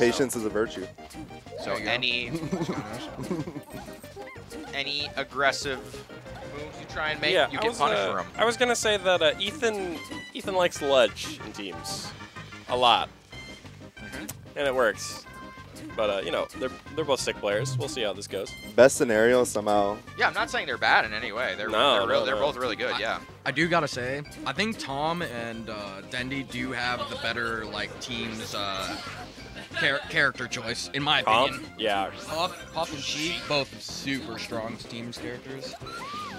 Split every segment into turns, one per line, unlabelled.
Patience is a virtue.
So
There you go.
any any aggressive moves you try and make,
yeah,
you
I
get
was,
punished
uh,
for them.
I was gonna say that uh, Ethan Ethan likes ledge in teams a lot,
Mm-hmm.
and it works. But uh, you know, they're they're both sick players. We'll see how this goes.
Best scenario somehow.
Yeah, I'm not saying they're bad in any way. They're
No,
they're, real,
no,
they're
no.
both really good.
I-
Yeah.
I do gotta say, I think Thom and uh, Dendy do have the better like teams uh, char- character choice, in my opinion.
Yeah.
Puff, Puff and Sheik, both super strong teams characters.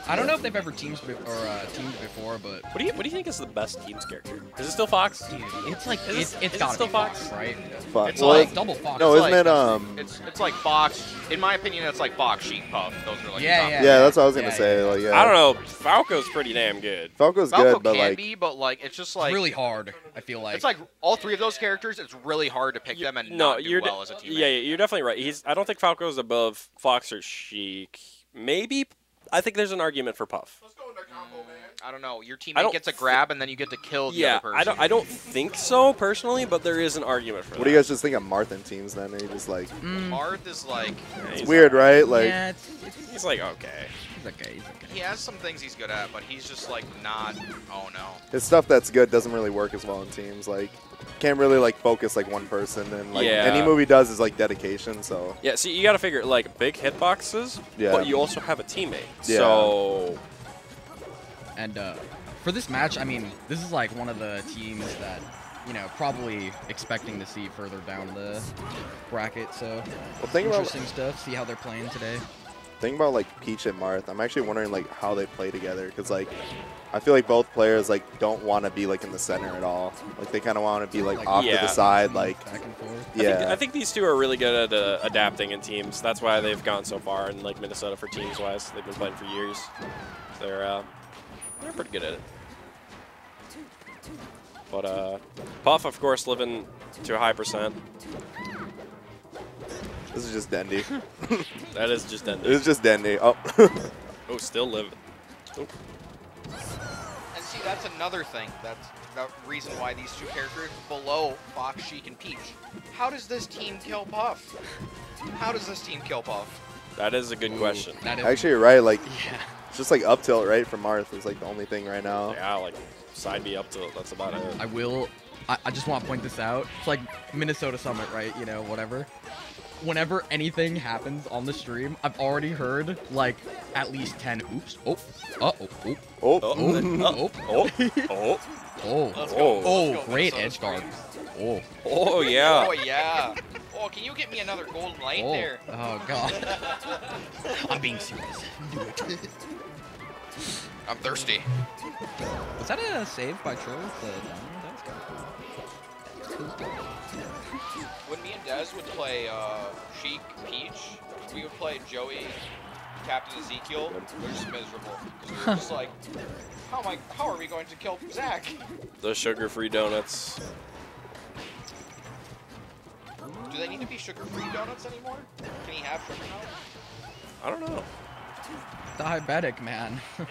I don't know if they've ever teams be- or uh, teamed before, but
What do you what do you think is the best team's character? Is it still Fox?
dude, it's like
Is it-
it's,
is
it's
it
gotta
still
be
Fox?
Fox, right?
Fuck.
It's
well,
like-
Double Fox.
no,
It's
isn't
like-
it? Um.
It's it's like Fox. In my opinion, it's like Fox, Sheik Puff. Those are like
Yeah,
the
yeah.
yeah, that's what I was gonna
Yeah,
say.
yeah,
Like, yeah.
I don't know. Falco's pretty damn good.
Falco's
Falco
good, but
can
like,
be, but like it's just like
It's really hard. I feel like
it's like all three of those characters. It's really hard to pick them and
no,
not do
you're de-
well as a teammate.
yeah, yeah, you're definitely right. He's I don't think Falco's above Fox or Sheik. Maybe I think there's an argument for Puff.
I don't know. Your
I
teammate gets a
thi-
grab and then you get to kill the
Yeah,
other person.
I don't I don't think so personally, but there is an argument for
what
that.
do you guys just think of Marthin teams? Then they just like
Mm,
Marth is like
Yeah,
it's
he's
weird, right? Like,
yeah, it's, it's,
He's like okay.
he's okay. He's okay.
he has some things he's good at, but he's just like not. Oh no.
his stuff that's good doesn't really work as well in teams. Like, can't really like focus like one person, and like
Yeah.
any movie does is like dedication. So
Yeah, see, you got to figure like big hitboxes,
Yeah.
but you also have a teammate.
Yeah.
So
And uh, for this match, I mean, this is like one of the teams that, you know, probably expecting to see further down the bracket. So
well, think about
interesting stuff. See how they're playing today.
Think about like Peach and Marth. I'm actually wondering like how they play together because like I feel like both players like don't want to be like in the center at all. Like they kind of want to be like,
Like,
off to the side. Like
back and forth.
I, think,
yeah,
I think these two are really good at uh, adapting in teams. That's why they've gone so far in like Minnesota for teams wise. They've been playing for years. They're uh, they're pretty good at it. But uh, Puff, of course, living to a high percent.
This is just Dendy.
That is just
it It's just Dendy. Oh,
Oh, still living. Oh,
And see, that's another thing. That's the reason why these two characters below Fox, Sheik, and Peach. How does this team kill Puff? How does this team kill Puff?
that is a good mm. question.
That is,
actually, you're right. Like
yeah.
it's just like up tilt, right? For Marth is like the only thing right now.
Yeah, like side B up to that's about it.
I will. I, I just want to point this out. It's like Minnesota Summit, right? You know, whatever. Whenever anything happens on the stream, I've already heard like at least ten oops. Oh, uh oh, oh,
Oh,
Oh,
oh,
oh, oh,
oh,
Let's
Oh.
oh, great edge guard. Oh,
oh yeah.
Oh yeah. Oh, can you get me another gold light
oh,
there?
oh god. I'm being serious. Do it.
I'm thirsty.
Was that a save by Trill? The? That was kind of cool.
When me and Dez would play uh, Sheik, Peach, we would play Joey, Captain Ezekiel. We're just miserable. we were just like, how am I? How are we going to kill Zach?
The sugar-free donuts.
Do they need to be sugar-free donuts anymore? Can he have sugar now?
I don't know.
Diabetic man.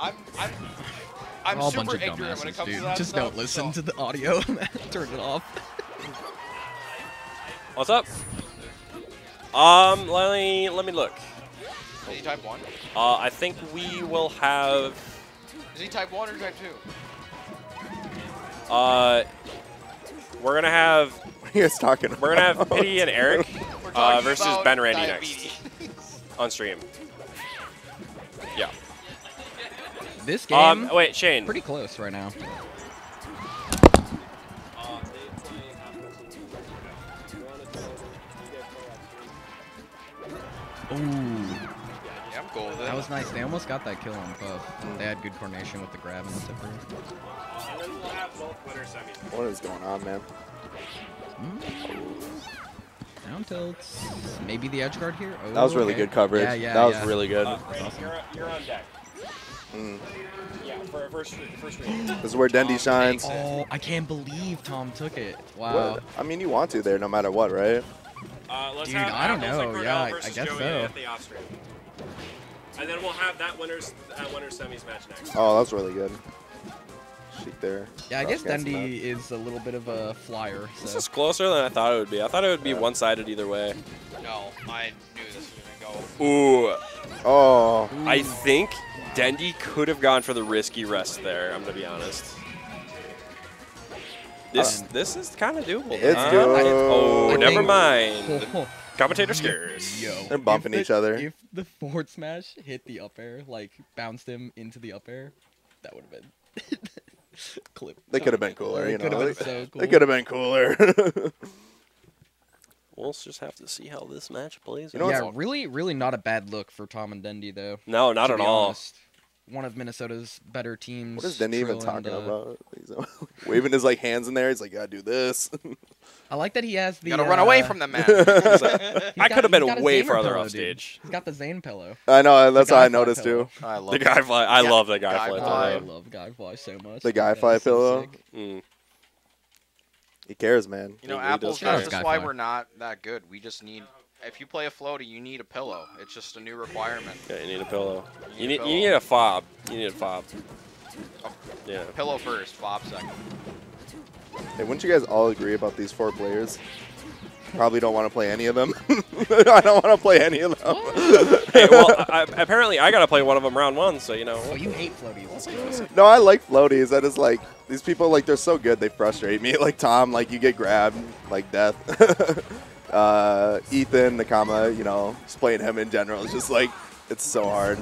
I'm I'm I'm
all a
super
bunch of
ignorant when it comes
dude.
to that
Just
stuff,
don't listen
so-
to the audio. Turn it off.
What's up? Um, let me let me look.
Is he type one?
Uh, I think we will have
Is he type one or type two?
uh, we're gonna have
what are you guys talking about?
we're gonna have Pity and Eric uh, versus Ben Randy
diabetes.
next on stream. Yeah.
This game,
Um, wait, Shane.
pretty close right now. Ooh,
Yeah, I'm cool
that was nice. They almost got that kill on Puff. They had good coordination with the grab and the tipper.
And then we'll have both winner semis.
What is going on, man?
Down tilts. Maybe the edge guard here. Oh,
That was really
okay.
good coverage.
Yeah, yeah,
that was
yeah.
really good.
Uh, Randy, you're, you're on deck.
Mm.
Yeah, for first first read.
This is where Dendy shines.
Oh, I can't believe Thom took it. Wow.
What? I mean, you want to there no matter what, right?
Uh, let's
Dude,
have
I don't know.
Cordell
Yeah, I- I guess
Joey
so.
At the off stream. And then we'll have that winners that winner semis match next.
Oh, that's really good. Sheik there.
Yeah, I guess
Cross-gassing
Dendy is a little bit of a flyer.
This is closer than I thought it would be. I thought it would be
Yeah.
one-sided either way.
No, I knew this was gonna go.
Ooh,
that. Oh,
I think Dendy could have gone for the risky rest there. I'm gonna be honest. This
Um,
this is kind of doable.
It's
huh?
doable.
Oh,
I
never
think-
mind. Commentator scares.
Yo,
They're bumping
if
each other.
If the forward smash hit the up air, like bounced him into the up air, that would have been clip.
they could have been cooler. You know,
have been so cool.
they could have been cooler.
We'll just have to see how this match plays.
You know
out.
yeah, really, really not a bad look for Thom and Dendy though.
no, not at all.
honest. One of Minnesota's better teams.
what is Dendy even
Trill and,
talking
uh,
about? He's waving his like hands in there. He's like, "Gotta do this."
I like that he has the.
You gotta run away
uh,
from the man.
I could have been way
Zaner
farther
pillow,
off
dude.
stage.
He's got the Zane pillow.
I know. That's
The
what I noticed
pillow.
too.
I love
The guy fly. I
Yeah,
love the guy,
guy
fly.
I
pillow.
love Guy fly so much.
The. Guy Fly
is so
pillow?
sick.
Mm.
He cares, man.
You know,
He really
Apple's
does
not
care.
just why we're not that good. We just need. If you play a floaty, you need a pillow. It's just a new requirement.
Yeah, you need a pillow.
You
You
need
need
a
you need a fob. You need a fob. Oh, yeah.
Pillow first, fob second.
Hey, wouldn't you guys all agree about these four players? Probably don't want to play any of them. I don't want to play any of them.
hey, well, I, I- apparently I gotta play one of them round one, so you know.
Oh, you hate floaties.
No, I like floaties. I just like these people. Like they're so good, they frustrate me. Like Thom, like you get grabbed, like death. uh, Ethan, Nakama, you know, just playing him in general is just like it's so hard.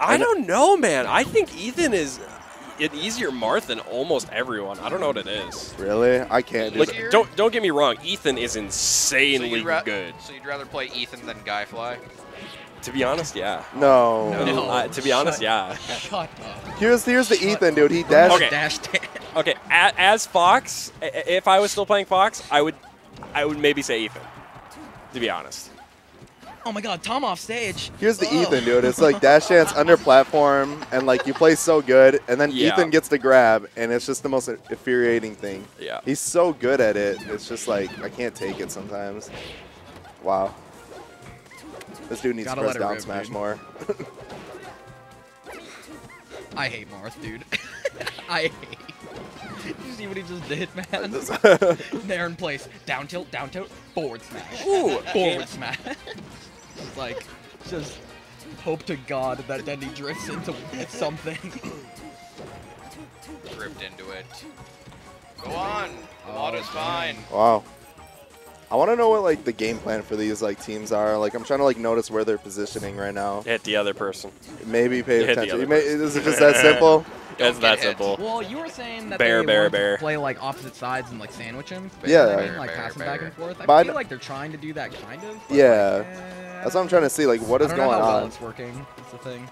I don't know, man. I think Ethan is an easier Marth than almost everyone. I don't know what it is.
Really, I can't Do
like,
that.
don't don't get me wrong. Ethan is insanely
you'd,
good.
so you'd rather play Ethan than Guy Fly?
To be honest, yeah.
No.
No.
Uh, to be honest,
Shut-
yeah.
Shut up.
Here's here's the
Shut
Ethan dude. He dashed.
Okay.
Dash Dan.
Okay, as Fox, i- i- if I was still playing Fox, I would, I would maybe say Ethan. To be honest.
Oh my God, Thom off stage.
Here's the
Ugh.
Ethan dude. It's like dash dance under platform, and like you play so good, and then
Yeah.
Ethan gets to grab, and it's just the most infuriating thing.
Yeah.
He's so good at it. It's just like I can't take it sometimes. Wow. This dude needs
Gotta
to press down
rip,
smash
dude.
more.
I hate Marth, dude. I hate. Did you see what he just did, man?
Just-
there in place. Down tilt, down tilt, forward smash.
Ooh,
Forward smash. Just like, just hope to God that Dendy drifts into something.
Drift into it. Go on.
Oh,
Water's fine.
wow. I want to know what like the game plan for these like teams are. Like I'm trying to like notice where they're positioning right now.
Hit the other person.
Maybe pay
Hit the
attention.
other
may, is it just that simple?
It's that simple.
well, you were saying that
Bear,
they
bear,
want
bear.
to play like opposite sides and like sandwich him.
Yeah.
right?
Bear,
like
bear,
pass him back
bear.
and forth. I
But I
feel
kn-
like they're trying to do that kind of. but,
Yeah.
Like, eh,
That's what I'm trying to see. Like what
I
is
don't
going
know how well
on?
it's working. That's the thing.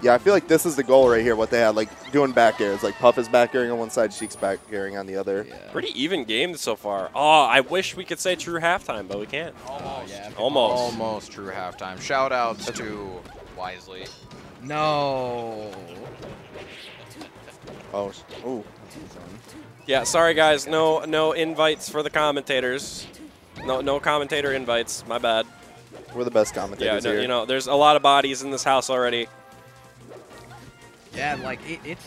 Yeah, I feel like this is the goal right here. What they had, like doing back airs, like Puff is back airing on one side, Sheik's back airing on the other.
Yeah.
Pretty even game so far. Oh, I wish we could say true halftime, but we can't.
Almost.
yeah.
Almost.
Almost true halftime. Shout outs to Wisely.
No.
Oh, sh- ooh.
Yeah, sorry guys, no no invites for the commentators. No no commentator invites. My bad.
We're the best
Yeah,
commentators
no,
here.
you know, there's a lot of bodies in this house already.
Yeah, like it, it's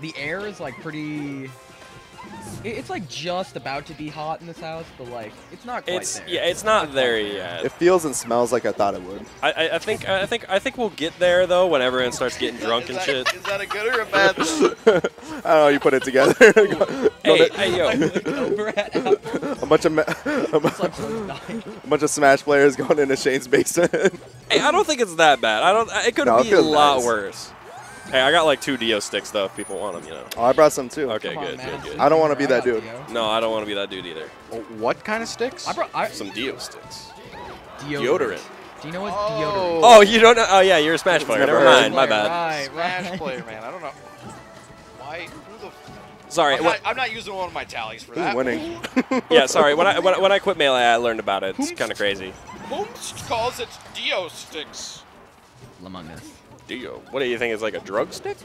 the air is like pretty. It, it's like just about to be hot in this house, but like it's not quite
It's
there.
yeah, it's not there yet.
It feels and smells like I thought it would.
I, I, I think I think I think we'll get there though when everyone starts getting drunk and shit.
Is that a good or a bad
I don't know. You put it together.
Hey, hey yo,
I look at
a bunch of ma- a
It's like someone's dying.
bunch of Smash players going into Shane's basement.
hey, I don't think it's that bad. I don't. It could
No, it
be a lot
nice.
worse. Hey, I got like two Dio sticks though. If people want them, you know.
oh, I brought some too.
Okay,
Come on,
good, good, good.
I don't wanna be that dude.
Dio.
No, I don't want to be that dude either.
What kind of sticks?
I brought I,
Some Dio sticks.
deodorant.
Deodorant.
Do you know what
Oh.
deodorant?
Oh, you don't know? Oh yeah, you're a Smash player.
never
Never
heard.
mind. My bad.
Right,
Smash player, man. I don't know. Why? Who the?
Sorry.
I'm not, I'm not using one of my tallies for
Who's
that.
winning?
yeah, sorry. When I when, I- when I quit melee, I learned about it. It's kind of crazy.
Who calls it Dio sticks?
Among Us.
Dio. What do you think? Is like a drug stick?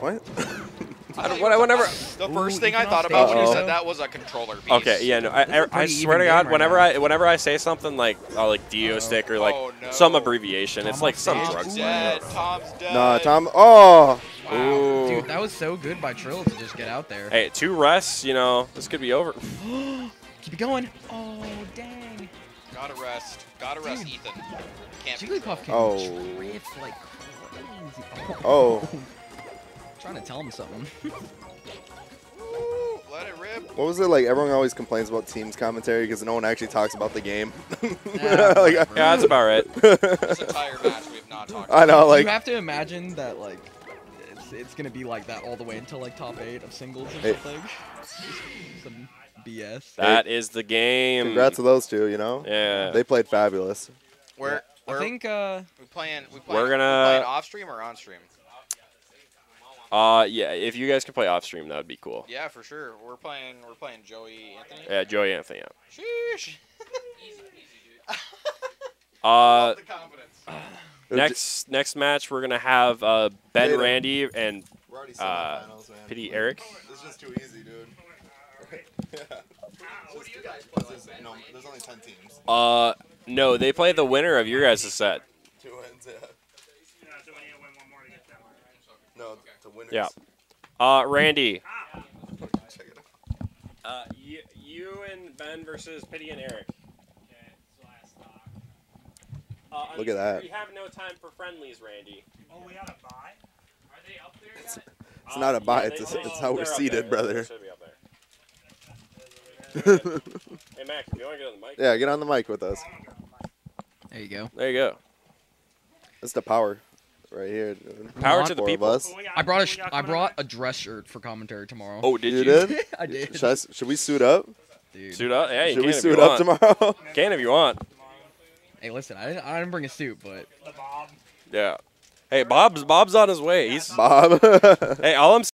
What?
I don't, what, whenever.
The
Ooh,
first thing I
can
thought
off
about when you said that was a controller piece.
Okay, yeah, no, I,
This is a
I, I
pretty
swear to God,
right
whenever
now.
I whenever I say something like uh, oh, like Dio stick or like
Oh, no.
some abbreviation, it's like some
stage.
drug Thom's
dead. Thom's dead.
Nah, Thom. Oh,
Wow.
Ooh.
Dude, Dude, that was so good by Trill to just get out there.
Hey, two rests, you know, this could be over.
Keep it going. Oh, dang.
Gotta rest. Gotta rest,
Dude.
Ethan. Can't be
Jigglypuff can
Oh.
drift like crazy.
Oh,
trying to tell him something.
Ooh, let it rip.
what was it like? Everyone always complains about teams commentary because no one actually talks about the game.
Yeah,
Like,
Yeah, that's about it.
This entire match we have not talked
I know, like
you have to imagine that like it's, it's gonna be like that all the way until like top eight of singles or something. Some BS.
That is the game.
congrats to those two. You know,
Yeah.
they played fabulous.
Where,
I think uh
we playing? We playing,
We're gonna-
we playing off stream or on stream?
Uh, yeah, if you guys could play off stream, that would be cool.
Yeah, for sure. We're playing. We're playing Joey Anthony.
Yeah, Joey Anthony. yeah.
Sheesh.
Uh,
the confidence.
next next match we're gonna have uh, Ben Randy and Uh. Pity Eric.
This is just too easy, dude.
Uh, no, they play the winner of your guys' set.
Two wins, yeah. No, the winners.
Yeah. Uh, Randy.
Check it out.
Uh, you, you and Ben versus Pity and Eric. Uh,
Look at that.
We have no time for friendlies, Randy.
Oh, we got a buy?
It's not a buy,
Yeah,
it's, a, it's how we're
they're up
seated,
there.
brother.
They should be up there. Hey, Mac, if you want to get on the mic.
Yeah, get on the mic with us.
there you go.
There you go.
That's the power right here, dude.
Power to the people.
us.
Who we got-
I brought a sh- I brought a dress shirt for commentary tomorrow.
Oh, did
You
you?
did?
I did.
Should, I s- should we suit up?
Dude.
Suit up? Yeah, you
Should
can
we
if
suit
you
up
want.
tomorrow?
Can if you want.
Hey, listen, I, I didn't bring a suit, but
The Bob.
Yeah. Hey, Bob's Bob's on his way. He's
Bob.
hey. All I'm